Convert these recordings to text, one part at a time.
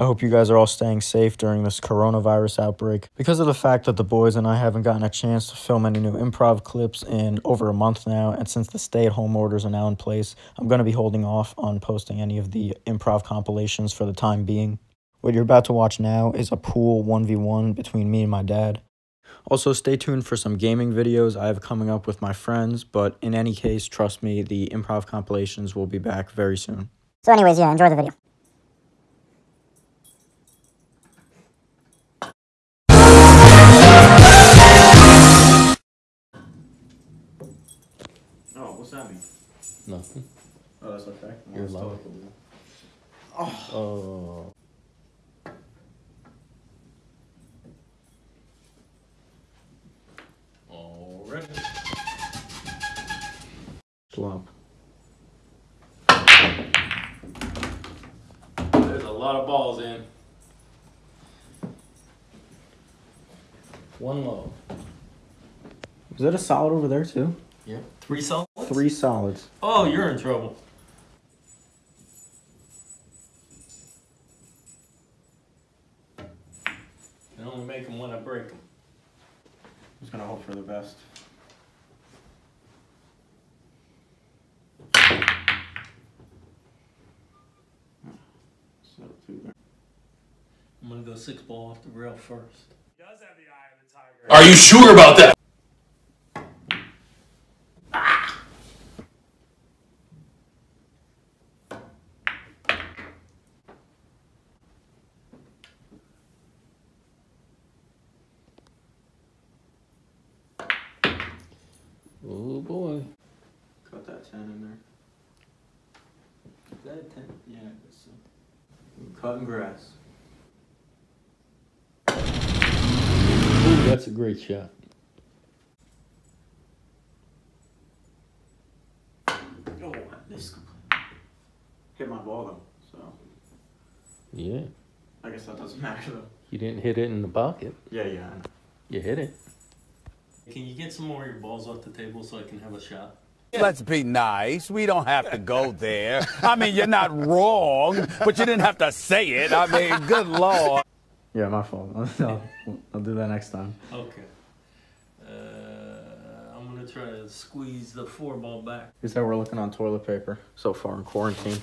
I hope you guys are all staying safe during this coronavirus outbreak. Because of the fact that the boys and I haven't gotten a chance to film any new improv clips in over a month now, and since the stay at home orders are now in place, I'm going to be holding off on posting any of the improv compilations for the time being. What you're about to watch now is a pool 1v1 between me and my dad. Also, stay tuned for some gaming videos I have coming up with my friends, but in any case, trust me, the improv compilations will be back very soon. So anyways, yeah, enjoy the video. Oh, that's okay. You're low. Oh. Already. Slump. There's a lot of balls in. One low. Is that a solid over there too? Yeah. Three solids? Three solids. Oh, you're in trouble. I only make them when I break them. I'm just gonna hope for the best. So two. I'm gonna go six ball off the rail first. Are you sure about that? Oh boy. Cut that ten in there. Is that a 10? Yeah, I guess so. Cutting grass. Ooh, that's a great shot. Oh, I missed. Hit my ball though, so Yeah. I guess that doesn't matter though. You didn't hit it in the pocket. Yeah, yeah. You hit it. Can you get some more of your balls off the table so I can have a shot? Let's be nice. We don't have to go there. I mean, you're not wrong, but you didn't have to say it. I mean, good lord. Yeah, my fault. I'll, I'll do that next time. Okay. Uh, I'm gonna try to squeeze the four ball back. Here's how we're looking on toilet paper so far in quarantine.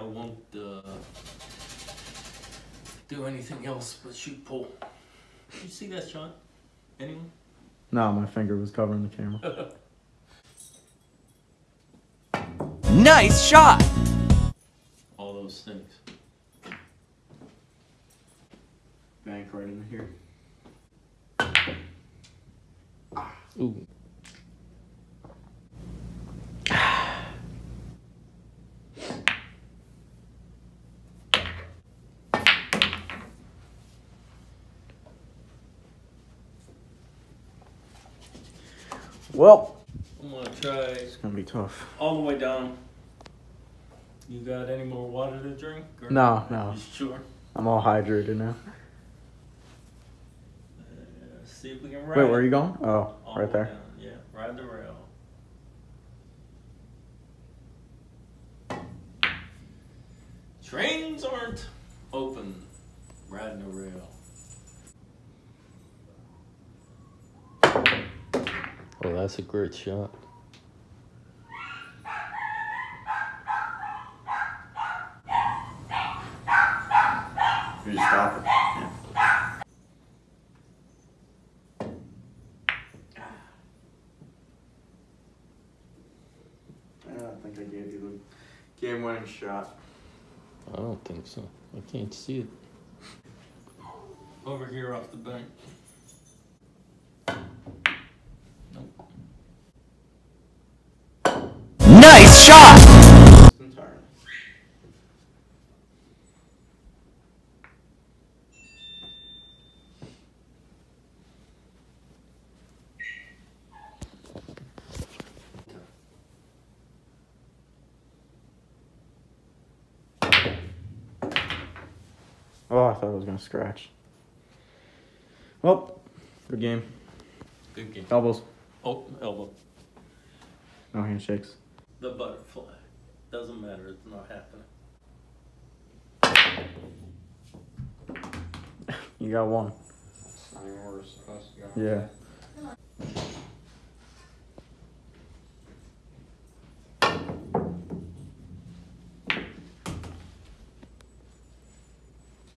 I won't uh, do anything else but shoot pool. Did you see that shot? Anyone? No, my finger was covering the camera. Nice shot. All those things. Bank right in here. Ooh. Well, I'm gonna try it's gonna be tough. all the way down. You got any more water to drink? or- No, no. You sure? I'm all hydrated now. Uh, see if we can ride. Wait, where are you going? Oh, All right the way there. down. Yeah, ride the rail. Trains aren't open. Riding the rail. Oh, that's a great shot. You just stop it. Yeah. I don't think I gave you the game winning shot. I don't think so. I can't see it. Over here off the bank. Nice shot. Oh, I thought I was gonna scratch. Well, good game. Good game. Elbows. Oh, elbow. No handshakes. The butterfly. Doesn't matter. It's not happening. You got one. It's not even worse. Us, Yeah.